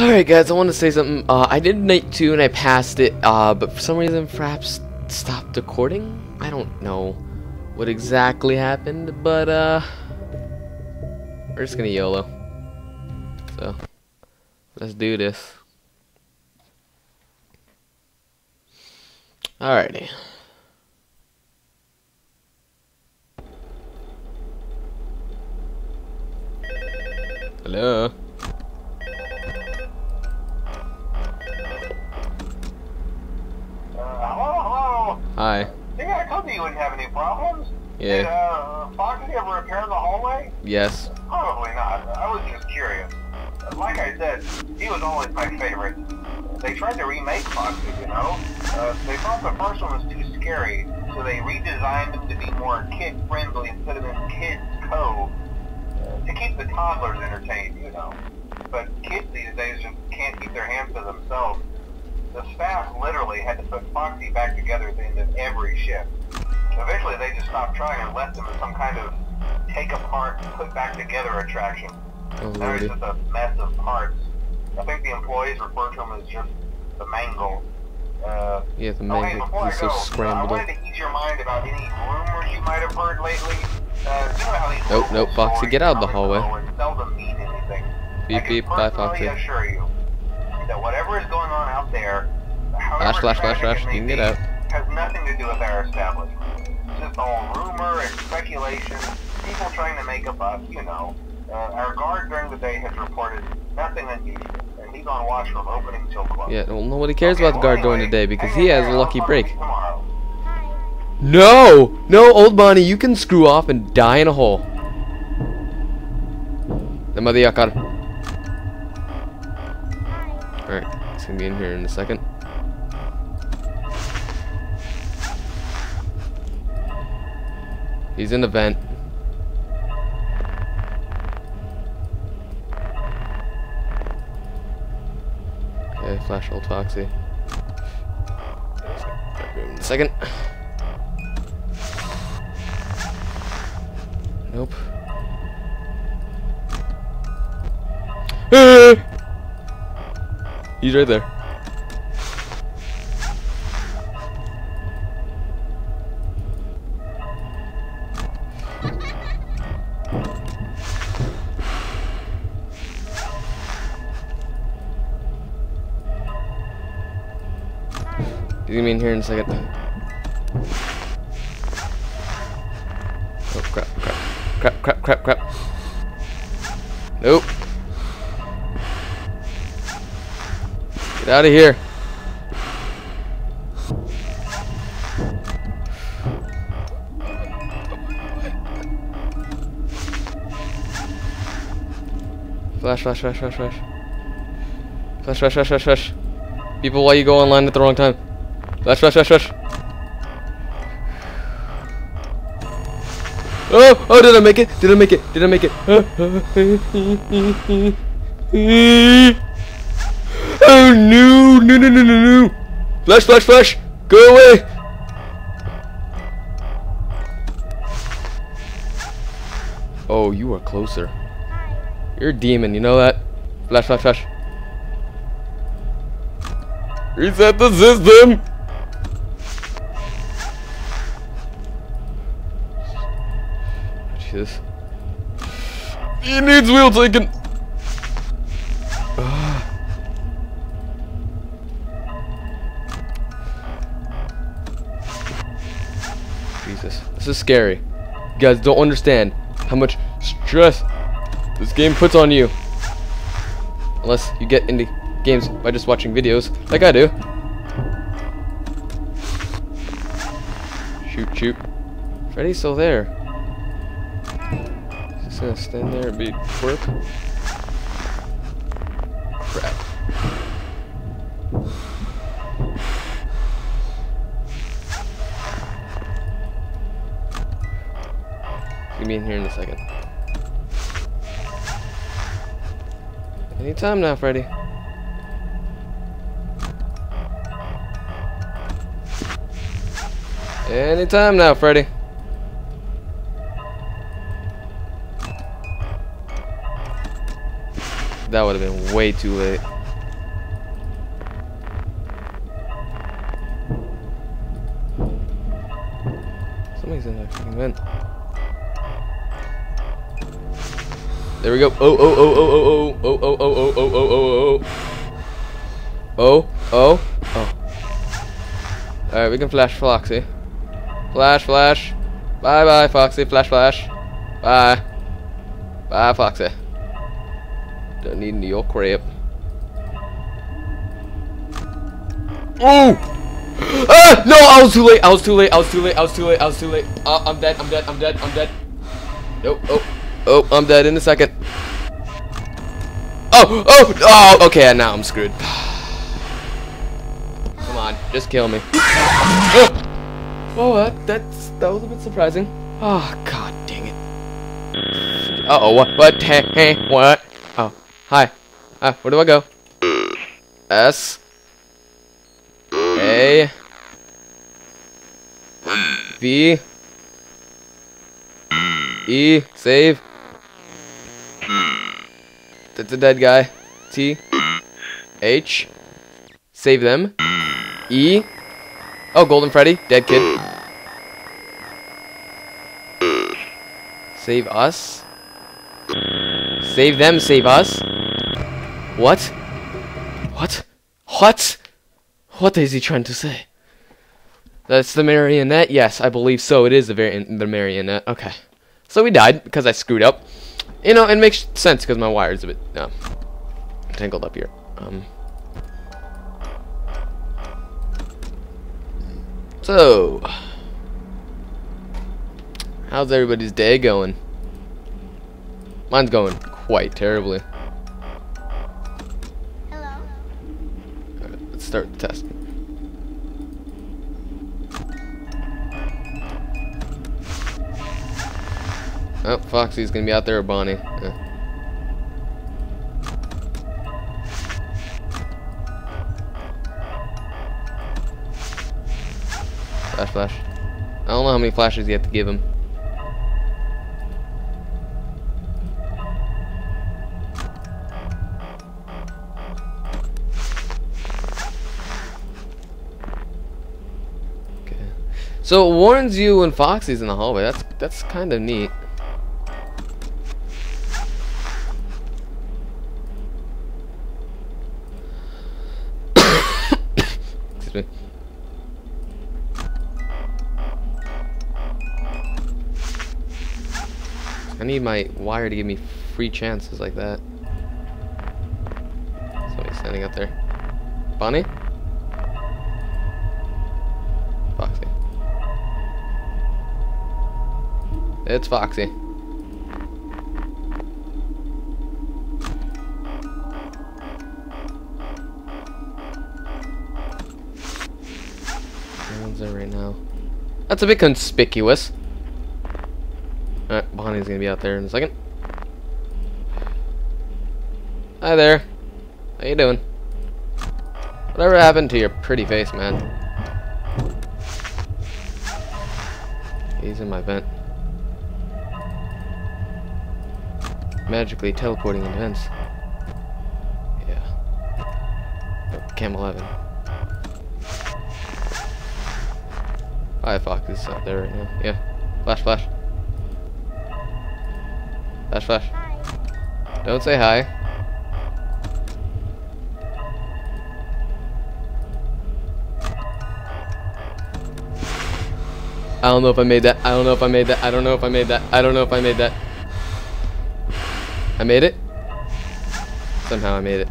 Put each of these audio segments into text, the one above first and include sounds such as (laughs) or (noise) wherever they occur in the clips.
Alright guys, I want to say something. Uh, I did night 2 and I passed it, uh, but for some reason Fraps stopped recording. I don't know what exactly happened, but uh, we're just gonna YOLO. So, let's do this. Alrighty. Hello? Hi. Yeah, I told you you wouldn't have any problems. Yeah. Did uh, Foxy ever repair the hallway? Yes. Probably not. I was just curious. Like I said, he was always my favorite. They tried to remake Foxy, you know? Uh, they thought the first one was too scary, so they redesigned him to be more kid-friendly instead of in Kids Cove. To keep the toddlers entertained, you know. But kids these days just can't keep their hands to themselves. The staff literally had to put Foxy back together at the end of every shift. Eventually they just stopped trying and left him as some kind of take apart, put back together attraction. Oh Now he's just a mess of parts. I think the employees refer to him as just the mangle. Uh, Yeah, the oh, hey, mango. before I He's go, so uh, I scrambled wanted up. to ease your mind about any rumors you might have heard lately. Uh, you know how these Nope, nope, Foxy, get out of the come and go hallway. and seldom mean anything. I Beep beep, bye Foxy. assure you that whatever is going on out there, however Flash, flash, flash, flash, you can get out. has nothing to do with our establishment. It's just all rumor and speculation, people trying to make a buck, you know. Uh, our guard during the day has reported nothing unusual, and he's on watch from opening till close. Yeah, well, nobody cares Okay, about the guard going anyway, today because he has there, a lucky break. Tomorrow. No! No, old Bonnie, you can screw off and die in a hole. Namadi yakar. Gonna be in here in a second. He's in the vent. Okay, flash old Foxy. In a second. Nope. He's right there. He's gonna be in here in a second. Oh crap, crap, crap, crap, crap, crap. Nope. Get out of here. Flash, flash, flash, flash, flash. Flash, flash, flash, flash, flash. People, why you go online at the wrong time? Flash, flash, flash, flash. Oh, oh, did I make it? Did I make it? Did I make it? (laughs) No, no, no, no, no, no. Flash, flash, flash. Go away. Oh, you are closer. You're a demon, you know that? Flash, flash, flash. Reset the system! Jesus. He needs wheel taken! Is scary. You guys don't understand how much stress this game puts on you. Unless you get into games by just watching videos, like I do. Shoot, shoot. Freddy's still there. Just gonna stand there and be twerp. be in here in a second. Any time now, Freddy. Any time now, Freddy. That would have been way too late. Somebody's in there. fucking vent. There we go. Oh, oh, oh, oh, oh, oh, oh, oh, oh, oh, oh, oh, oh, oh. Oh, oh, oh. Alright, we can flash Foxy. Flash, flash. Bye bye, Foxy. Flash, flash. Bye. Bye, Foxy. Don't need any your crap. Oh! Ah! No, I was too late. I was too late. I was too late. I was too late. I was too late. Uh, I'm dead. I'm dead. I'm dead. I'm dead. Nope. Oh. Oh, I'm dead in a second. Oh! Oh! Oh! Okay, now I'm screwed. (sighs) Come on, just kill me. (gasps) oh, oh that, that's that was a bit surprising. Oh God, dang it. Uh oh, what? What? Hey, hey, what? Oh, hi. Ah, where do I go? S. A. V. E. Save. That's a dead guy. T. H. Save them. E. Oh, Golden Freddy. Dead kid. Save us. Save them, save us. What? What? What? What is he trying to say? That's the marionette? Yes, I believe so. It is the, the marionette. Okay. So we died because I screwed up. You know, it makes sense because my wire's a bit uh, tangled up here. Um, so, how's everybody's day going? Mine's going quite terribly. Hello. Alright, let's start the test. Oh, Foxy's gonna be out there Bonnie. Yeah. Flash, flash. I don't know how many flashes you have to give him. Okay. So it warns you when Foxy's in the hallway. That's that's kind of neat. I need my wire to give me free chances like that. Somebody's standing up there. Bonnie? Foxy. It's Foxy. One's there right now. That's a bit conspicuous. Alright, Bonnie's gonna be out there in a second. Hi there. How you doing? Whatever happened to your pretty face, man? He's in my vent. Magically teleporting in vents. Yeah. Cam 11. Firefox is up there right now. Yeah. Flash, flash. Flash, flash. Hi. Don't say hi. I don't know if I made that. I don't know if I made that. I don't know if I made that. I don't know if I made that. I made it? Somehow I made it.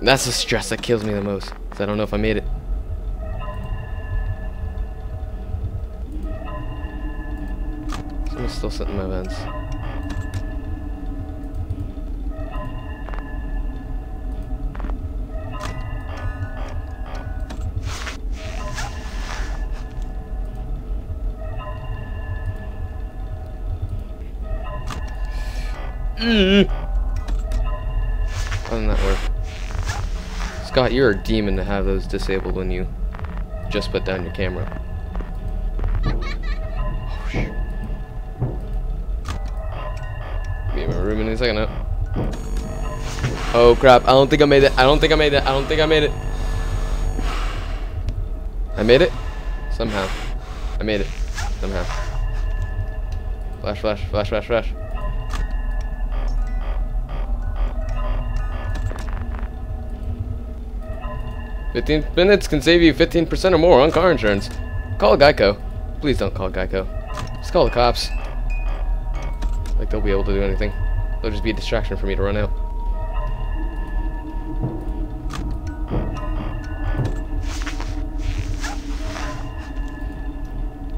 That's the stress that kills me the most. 'Cause I don't know if I made it. Someone's still sitting in my vents. Mm. How doesn't that work? Scott, you're a demon to have those disabled when you just put down your camera. Be in my room in a second now. Oh crap, I don't think I made it. I don't think I made it. I don't think I made it. I made it? Somehow. I made it. Somehow. Flash, flash, flash, flash, flash. Fifteen minutes can save you 15% or more on car insurance. Call Geico. Please don't call Geico. Just call the cops. Like they'll be able to do anything. They'll just be a distraction for me to run out.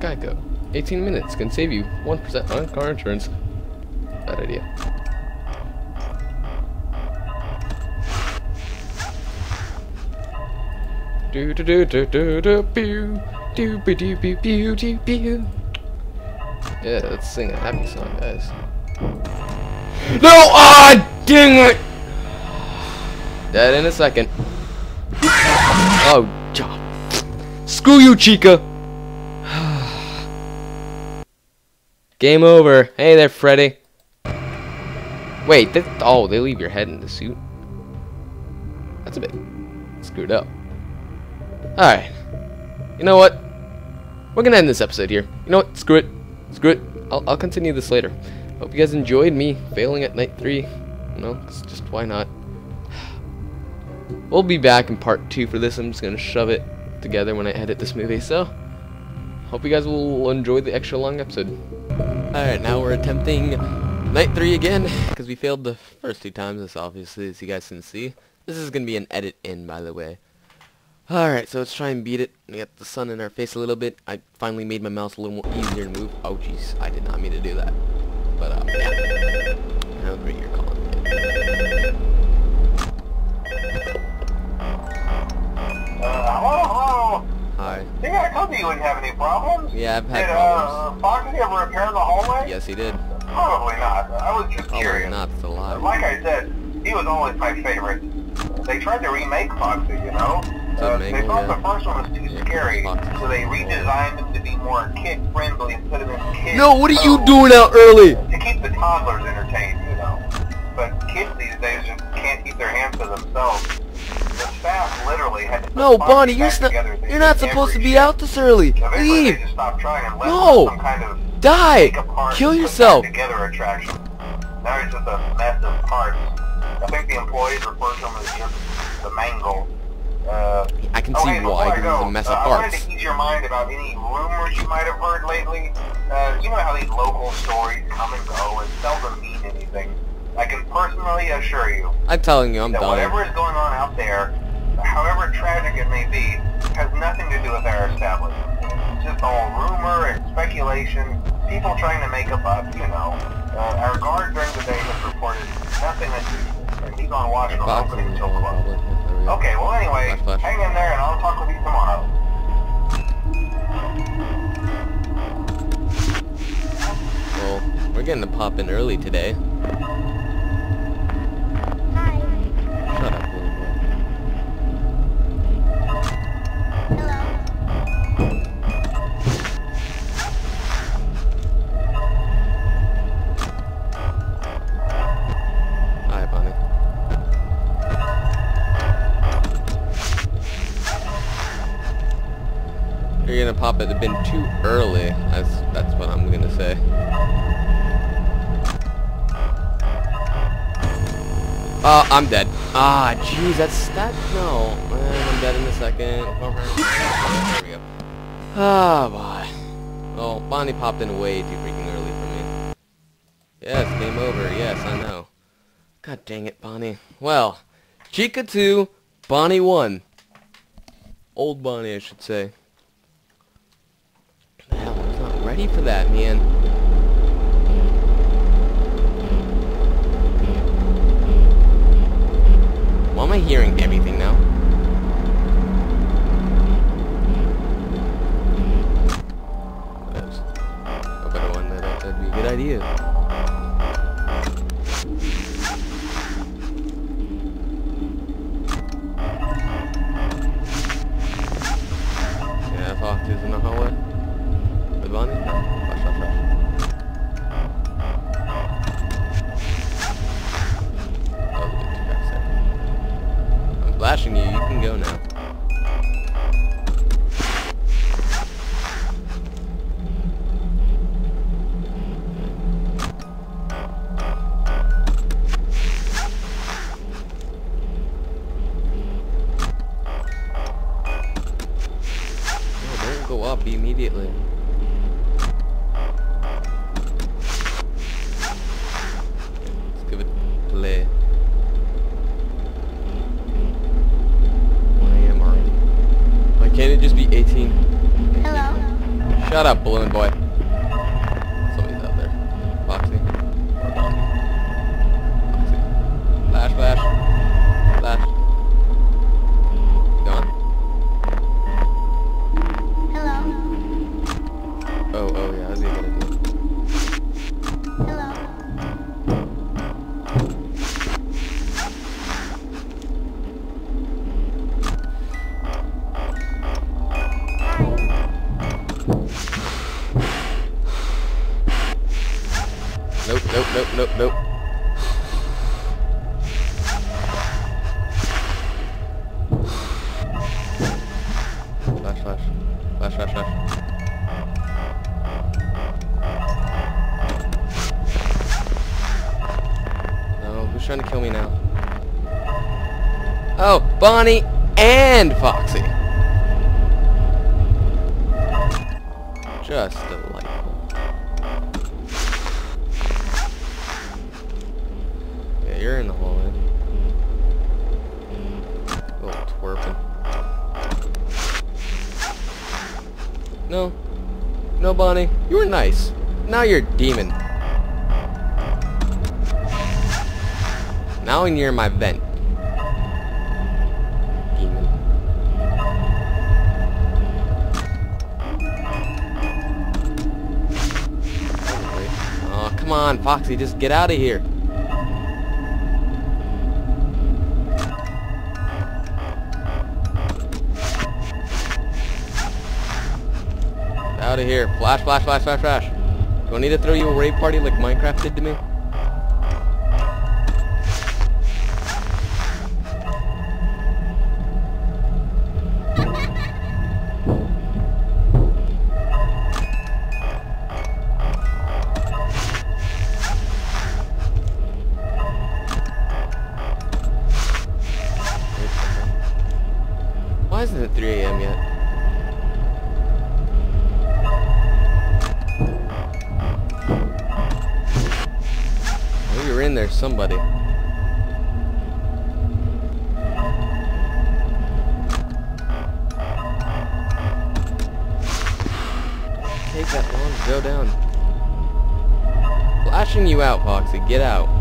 Geico. 18 minutes can save you 1% on car insurance. Bad idea. Do do do do do do pew do be do pew pew pew pew. Yeah, let's sing a happy song, guys. No! Ah, dang it! Dead in a second. Oh, job. Screw you, Chica. Game over. Hey there, Freddy. Wait, they, oh, they leave your head in the suit? That's a bit screwed up. Alright. You know what? We're gonna end this episode here. You know what? Screw it. Screw it. I'll, I'll continue this later. Hope you guys enjoyed me failing at night three. You know, it's just why not? We'll be back in part two for this. I'm just gonna shove it together when I edit this movie. So, hope you guys will enjoy the extra long episode. Alright, now we're attempting night three again because we failed the first two times. This obviously, as you guys can see. This is gonna be an edit in, by the way. Alright, so let's try and beat it. We got the sun in our face a little bit. I finally made my mouse a little more easier to move. Oh, jeez. I did not mean to do that. But, uh, yeah. How great you're calling. Uh, hello, hello. Hi. See, I told you you wouldn't have any problems. Yeah, I've had Did, problems. uh, Foxy ever in the hallway? Yes, he did. Probably not. I was just Probably curious. not. It's a lie. Like I said, he was always my favorite. They tried to remake Foxy, you know? Uh, make they thought yeah. the first one was too scary, Foxy. so they redesigned him to be more kid-friendly instead of this kid. No, what are you doing out early? To keep the toddlers entertained, you know. But kids these days just can't keep their hands to themselves. The staff literally had to No, Foxy Bonnie, you're, back not, together. They you're not supposed to be shift. out this early. Eventually, Leave. just stopped trying and No. some kind of Die. Kill yourself. together attraction. Now it's just a mess of parts. I think the employees refer to him as just the mangle. Uh, I can see okay, why, because it's a mess uh, of I wanted to ease your mind about any rumors you might have heard lately. Uh, you know how these local stories come and go and seldom mean anything. I can personally assure you I'm telling you, I'm that done. whatever is going on out there, however tragic it may be, has nothing to do with our establishment. It's just all rumor and speculation, people trying to make a buck, you know. Uh, our guard during the day has reported nothing unusual, and he's on watch from opening until close. Probably. Yeah, there we go. Okay, well anyway, hang in there and I'll talk with you tomorrow. Well, we're getting to pop in early today. You're gonna pop it a bit too early. That's that's what I'm gonna say. Uh, I'm dead. Ah, jeez, that's that. No, I'm dead in a second. There we go. Ah, boy. Well, Bonnie popped in way too freaking early for me. Yes, game over. Yes, I know. God dang it, Bonnie. Well, Chica 2, Bonnie 1. Old Bonnie, I should say. The hell, I was not ready for that, man. Why am I hearing everything up immediately. Nope, nope. Flash, flash. Flash, flash, flash. No, who's trying to kill me now? Oh, Bonnie and Foxy. You're in the hallway. Mm. Mm. Oh, Little twerping. No. No, Bonnie. You were nice. Now you're a demon. Now you're my vent. Demon. Oh, come on, Foxy, just get out of here. Out of here. Flash, flash, flash, flash, flash. Do I need to throw you a raid party like Minecraft did to me? Go down. Flashing you out, Foxy. Get out.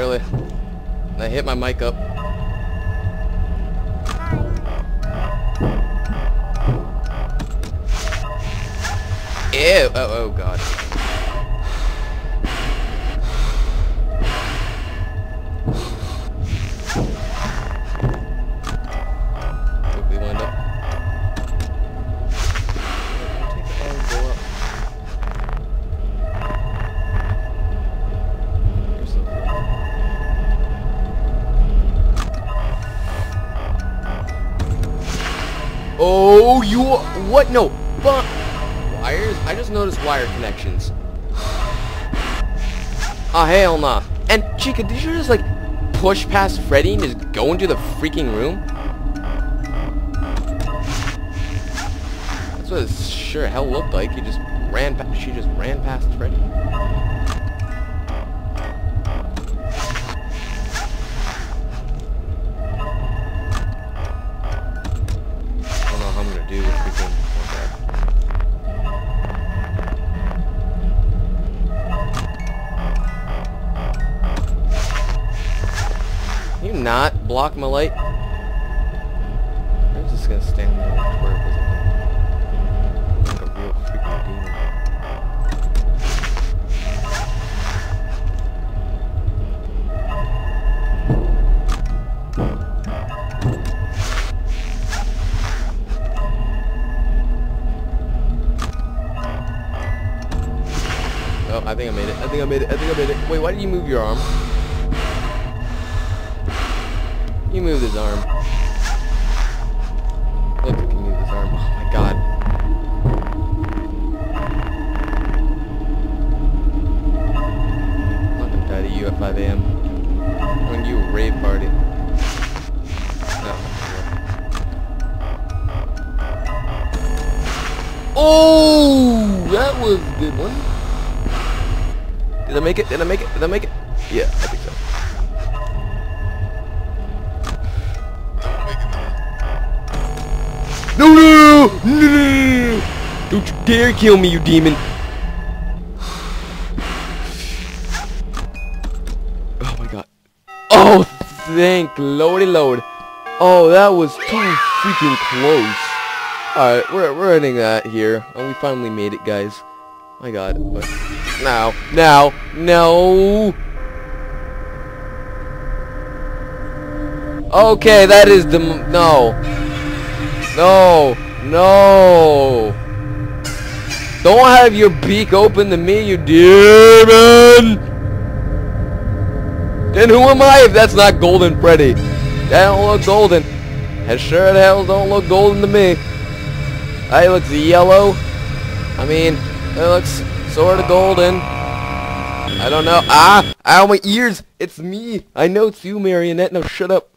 And I hit my mic up. Ew. Oh, oh god. What? No, but wires. I just noticed wire connections. (sighs) Ah, hell nah. And Chica, did you just like push past Freddy and just go into the freaking room? That's what it sure hell looked like. He just ran. Pa she just ran past Freddy. block my light? I'm just gonna stand there and watch where it goes. I think I made it. I think I made it. I think I made it. Wait, why did you move your arm? Oh, that was a good one. Did I make it? Did I make it? Did I make it? Yeah, I think so. No, no, no, no, no. Don't you dare kill me, you demon. Oh my god. Oh, thank lordy lord. Oh, that was too freaking close. Alright, we're, we're ending that here. And we finally made it, guys. My god. But now, now, no. Okay, that is the... No. No. No. Don't have your beak open to me, you demon! Then who am I if that's not Golden Freddy? That don't look golden. That sure as hell don't look golden to me. That looks yellow. I mean, it looks sort of golden. I don't know. Ah! Ow, my ears! It's me! I know it's you, Marionette. Now shut up.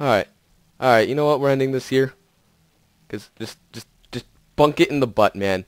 Alright. Alright, you know what? We're ending this here. Cause just, just, just bunk it in the butt, man.